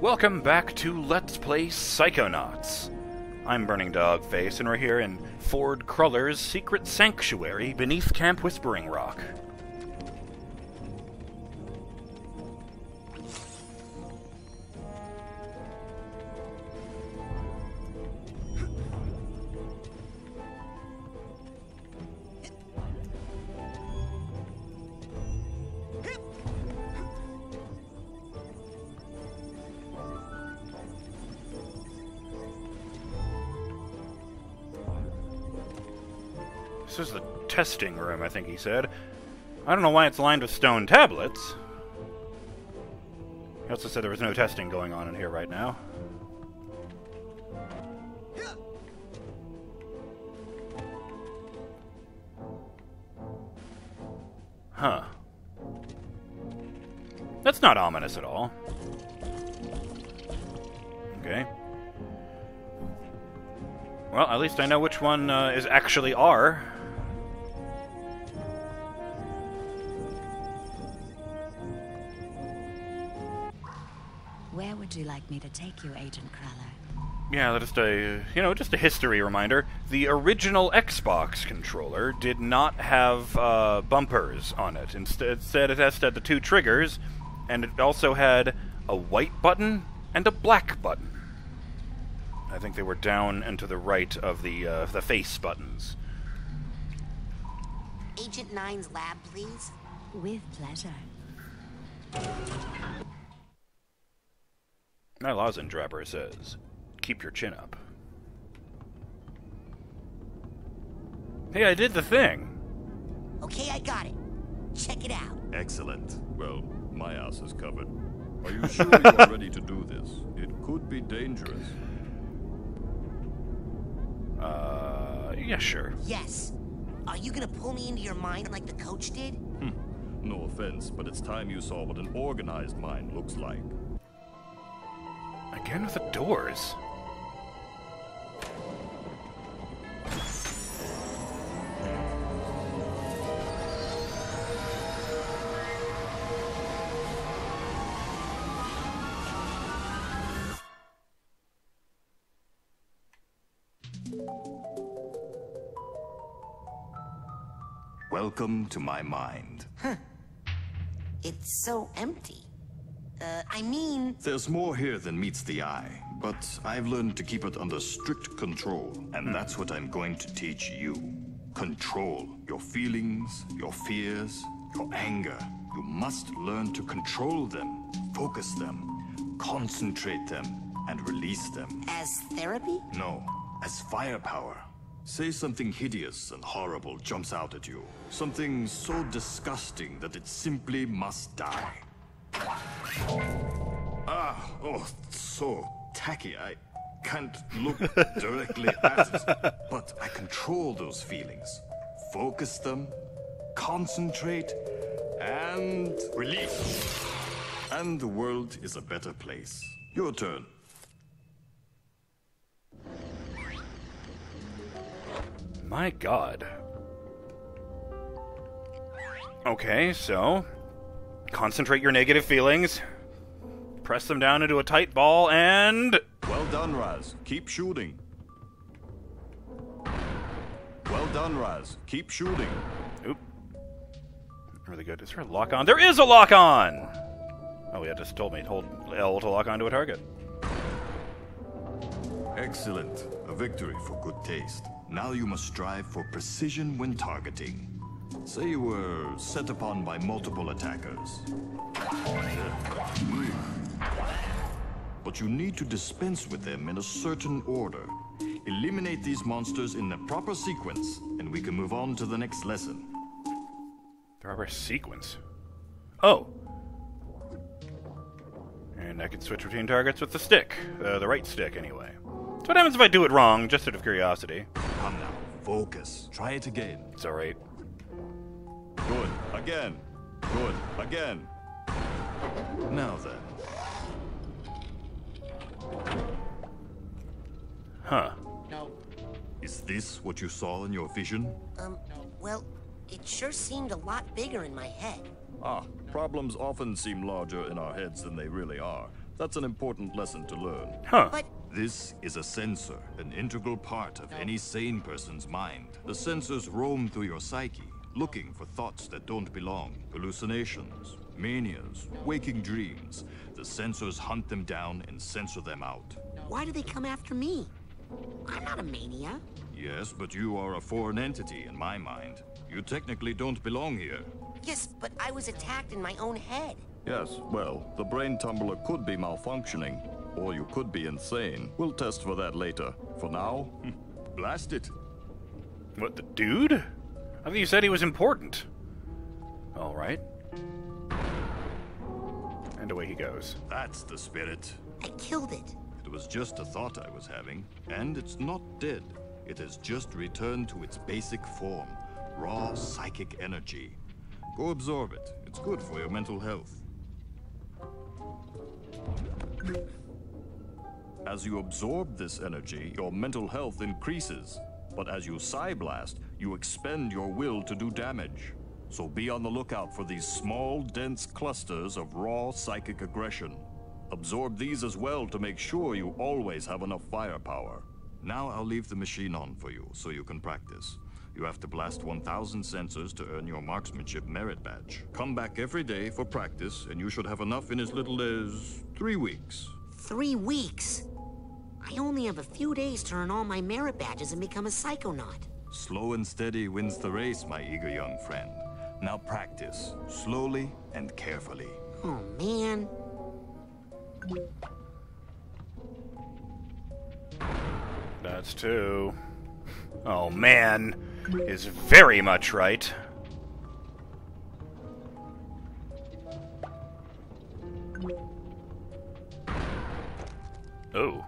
Welcome back to Let's Play Psychonauts. I'm Burning Dog Face, and we're here in Ford Cruller's secret sanctuary beneath Camp Whispering Rock. Testing room, I think he said. I don't know why it's lined with stone tablets. He also said there was no testing going on in here right now. Huh. That's not ominous at all. Okay. Well, at least I know which one uh, is actually R. would you like me to take you, Agent Cruller? Yeah, just a you know just a history reminder. The original Xbox controller did not have uh, bumpers on it. Instead, instead, it has had the two triggers, and it also had a white button and a black button. I think they were down and to the right of the uh, the face buttons. Agent Nein's lab, please. With pleasure. My Lozendrapper says, "Keep your chin up." Hey, I did the thing. Okay, I got it. Check it out. Excellent. Well, my ass is covered. Are you sure you're ready to do this? It could be dangerous. Uh, yeah, sure. Yes. Are you gonna pull me into your mind like the coach did? No offense, but it's time you saw what an organized mind looks like. Again with the doors. Welcome to my mind. Huh. It's so empty. Uh, I mean, There's more here than meets the eye, but I've learned to keep it under strict control, and that's what I'm going to teach you. Control your feelings, your fears, your anger. You must learn to control them, focus them, concentrate them, and release them. as therapy? No, as firepower. Say something hideous and horrible jumps out at you. Something so disgusting that it simply must die. Ah, oh, so tacky. I can't look directly at it. But I control those feelings, focus them, concentrate, and release. And the world is a better place. Your turn. My god. Okay, so concentrate your negative feelings, press them down into a tight ball, and Well done, Raz. Keep shooting. Well done, Raz. Keep shooting. oop. Really good. Is there a lock on? There is a lock on. Oh, yeah, just told me to hold L to lock onto a target. Excellent. A victory for good taste. Now you must strive for precision when targeting. Say you were set upon by multiple attackers. But you need to dispense with them in a certain order. Eliminate these monsters in the proper sequence, and we can move on to the next lesson. The rubber sequence. Oh. And I can switch between targets with the stick. Uh, the right stick, anyway. So what happens if I do it wrong, just out of curiosity? Come now, focus. Try it again. It's alright. Good. Again. Good. Again. Now then. Huh. No. Is this what you saw in your vision? Um, well, it sure seemed a lot bigger in my head. Ah, problems often seem larger in our heads than they really are. That's an important lesson to learn. Huh. But This is a censor, an integral part of any sane person's mind. The censors roam through your psyche, looking for thoughts that don't belong, hallucinations, manias, waking dreams. The censors hunt them down and censor them out. why do they come after me? I'm not a mania. Yes, but you are a foreign entity in my mind. You technically don't belong here. Yes, but I was attacked in my own head. Yes, well, the brain tumbler could be malfunctioning, or you could be insane. We'll test for that later. For now, blast it. What, the dude? I thought you said he was important. Alright. And away he goes. That's the spirit. I killed it. It was just a thought I was having, and it's not dead. It has just returned to its basic form raw psychic energy. Go absorb it. It's good for your mental health. As you absorb this energy, your mental health increases. But as you psi blast, you expend your will to do damage. So be on the lookout for these small, dense clusters of raw psychic aggression. Absorb these as well to make sure you always have enough firepower. Now I'll leave the machine on for you so you can practice. You have to blast 1,000 censors to earn your marksmanship merit badge. Come back every day for practice, and you should have enough in as little as three weeks. Three weeks. I only have a few days to earn all my merit badges and become a psychonaut. Slow and steady wins the race, my eager young friend. Now practice, slowly and carefully. Oh, man. That's two. Oh man, is very much right. Oh.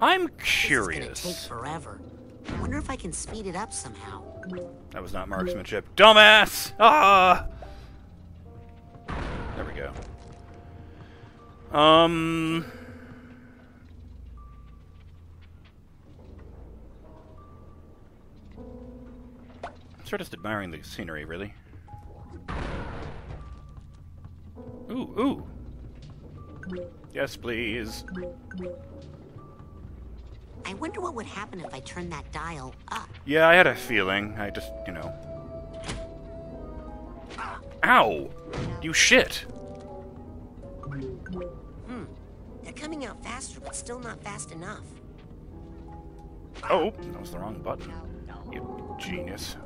I'm curious. This is curious. gonna take forever. I wonder if I can speed it up somehow. That was not marksmanship. Dumbass! Ah! There we go. Um. I'm sort of just admiring the scenery, really. Ooh, ooh. Yes, please. I wonder what would happen if I turned that dial up. Yeah, I had a feeling. I just, you know. Ow! You shit! Hmm. They're coming out faster, but still not fast enough. Oh, that was the wrong button. You genius.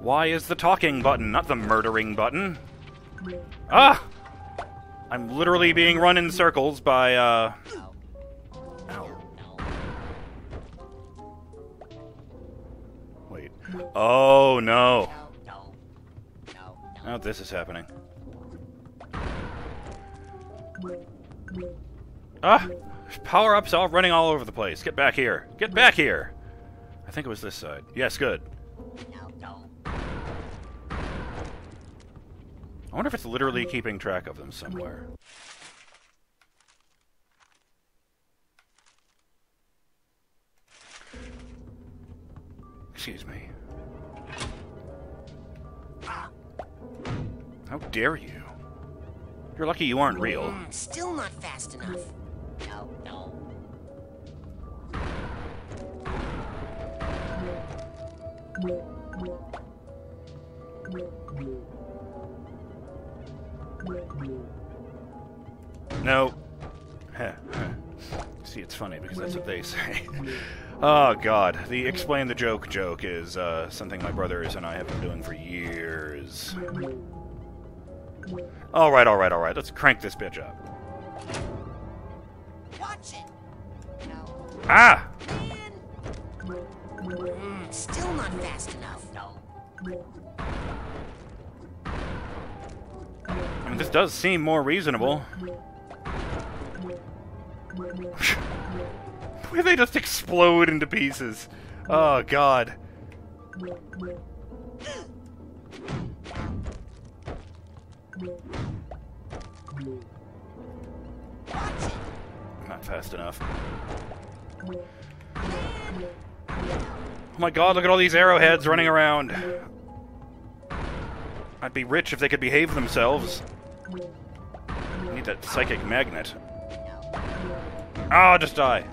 Why is the talking button, not the murdering button? Ah! I'm literally being run in circles by, uh... Wait. Oh, no. Now this is happening. Ah! Power ups all running all over the place. Get back here. Get back here! I think it was this side. Yes, good. I wonder if it's literally keeping track of them somewhere. Excuse me. How dare you? You're lucky you aren't real. Mm, still not fast enough. No. Heh, heh. See, it's funny because that's what they say. oh, God. The explain the joke joke is uh, something my brothers and I have been doing for years. Alright, alright, alright. Let's crank this bitch up. Watch it. Ah! Mm, still not fast enough. I mean, this does seem more reasonable. Where they just explode into pieces. Oh, God. Not fast enough. Oh my god, look at all these arrowheads running around. I'd be rich if they could behave themselves. I need that psychic magnet. Oh, just die.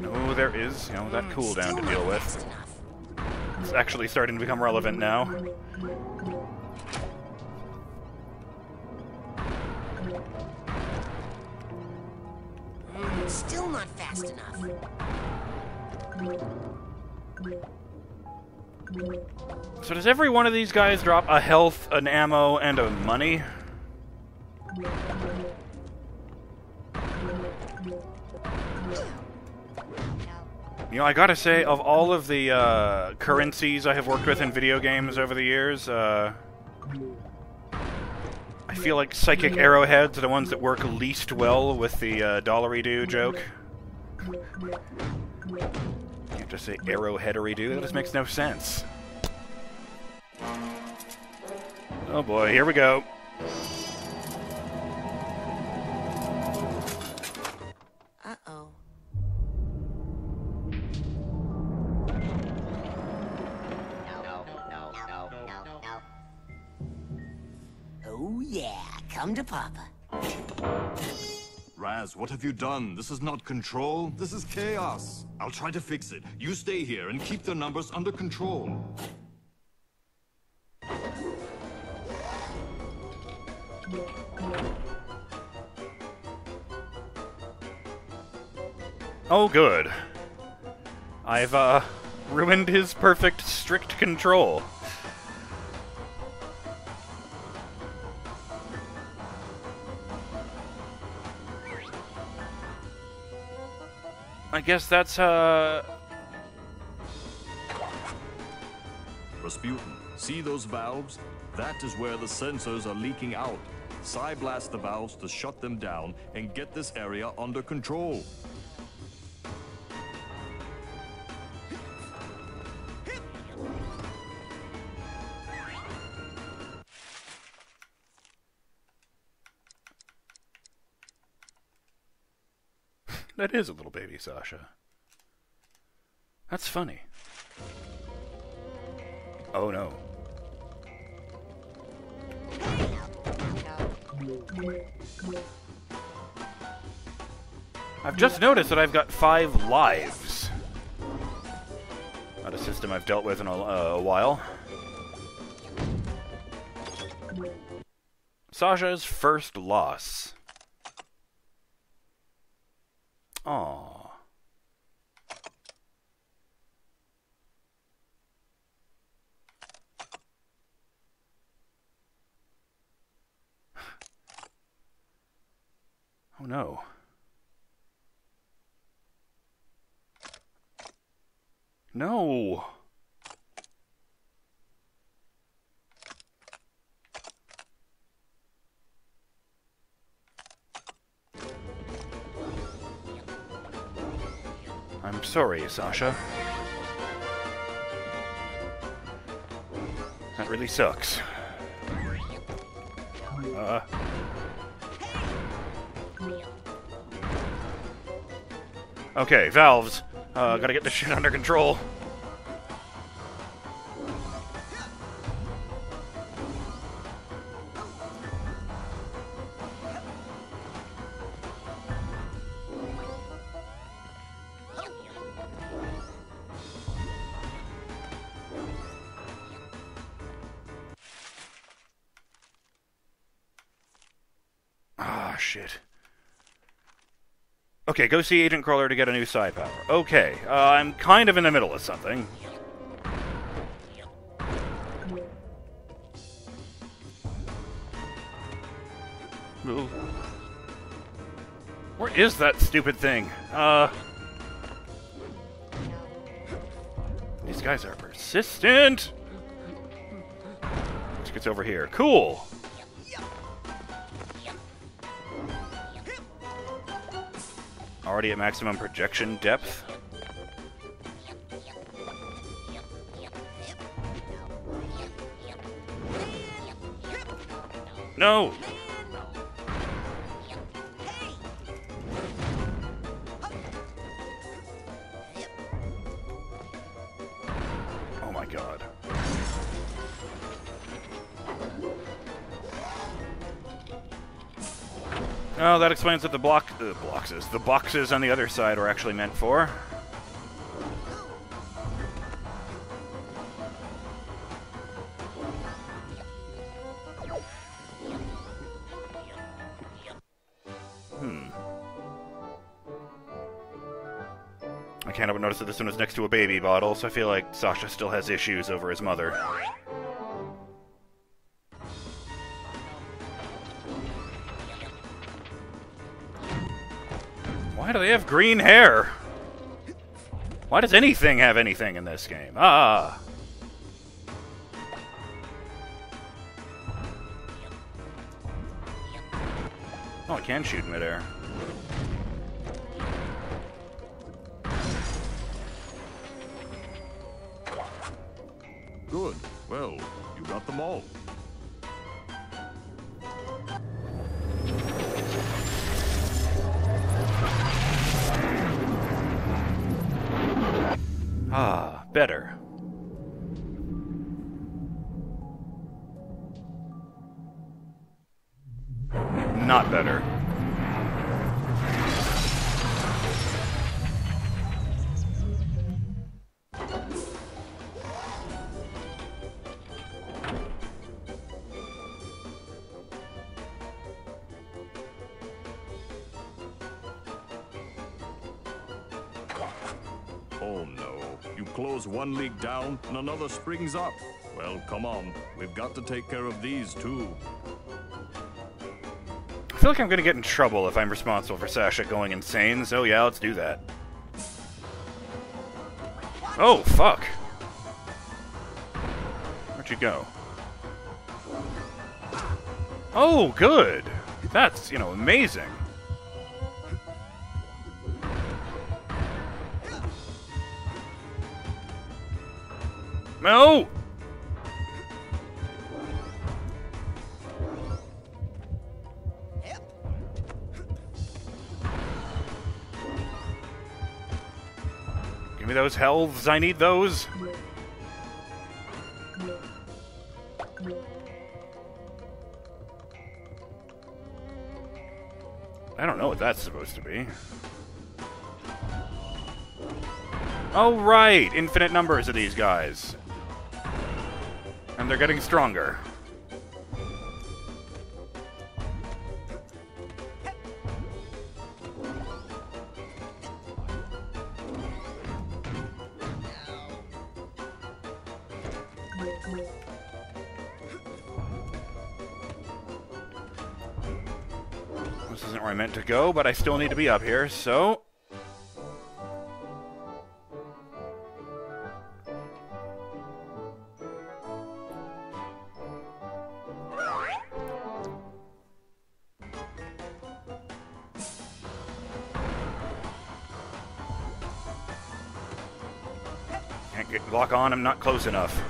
No, there is, you know, that cooldown to deal with. It's actually starting to become relevant now. Mm, Still not fast enough. So does every one of these guys drop a health, an ammo, and a money? You know, I gotta say, of all of the uh, currencies I have worked with in video games over the years, uh, I feel like psychic arrowheads are the ones that work least well with the uh, dollary-do joke. You have to say arrowheadery-do? That just makes no sense. Oh boy, here we go. Uh-oh. Oh yeah, come to Papa. What have you done? This is not control. This is chaos. I'll try to fix it. You stay here and keep the numbers under control. Oh, good. I've, uh, ruined his perfect strict control. Guess that's, uh... Razputin, see those valves? That is where the censors are leaking out. Psi blast the valves to shut them down and get this area under control. That is a little baby Sasha. That's funny. Oh no. I've just noticed that I've got five lives. Not a system I've dealt with in a, uh, a while. Sasha's first loss. Aww. Oh no. No. Sorry, Sasha. That really sucks. Uh. Okay, valves. Uh, gotta get this shit under control. Okay, go see Agent Cruller to get a new psi power. Okay, uh, I'm kind of in the middle of something. Ooh. Where is that stupid thing? Uh. These guys are persistent! Let's get over here. Cool! Already at maximum projection depth. No! Oh my god. Oh, that explains what the block the boxes the boxes on the other side were actually meant for. Hmm. I can't help but notice that this one is next to a baby bottle, so I feel like Sasha still has issues over his mother. Why do they have green hair? Why does anything have anything in this game? Ah! Oh, I can shoot midair. Good. Well, you got them all. Ah, better. Not better. One leak down and another springs up. Well, come on. We've got to take care of these too. I feel like I'm gonna get in trouble if I'm responsible for Sasha going insane, so yeah, let's do that. Oh, fuck. Where'd you go? Oh, good. That's, you know, amazing. No! Give me those healths, I need those. I don't know what that's supposed to be. Oh, right! Infinite numbers of these guys. And they're getting stronger. This isn't where I meant to go, but I still need to be up here, so... on, I'm not close enough.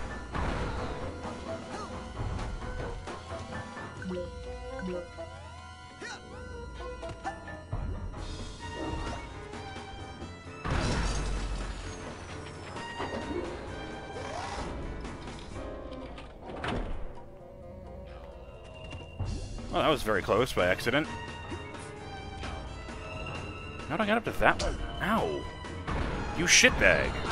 Well, that was very close by accident. How'd I get up to that one? Ow! You shitbag!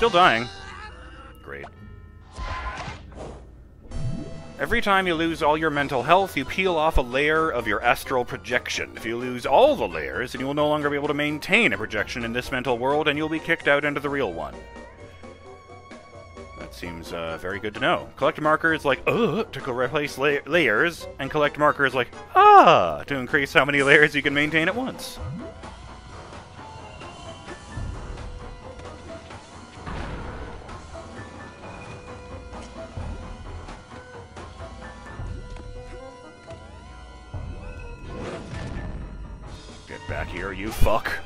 Still dying. Great. Every time you lose all your mental health, you peel off a layer of your astral projection. If you lose all the layers, then you will no longer be able to maintain a projection in this mental world, and you'll be kicked out into the real one. That seems uh, very good to know. Collect markers like uh to replace la- layers, and collect markers like ah to increase how many layers you can maintain at once. Here, you fuck.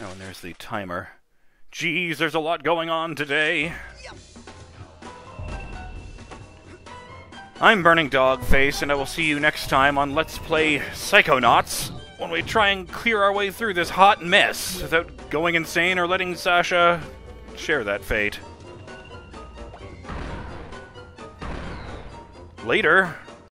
Oh, and there's the timer. Geez, there's a lot going on today. I'm Burning Dogface, and I will see you next time on Let's Play Psychonauts when we try and clear our way through this hot mess without going insane or letting Sasha share that fate. Later.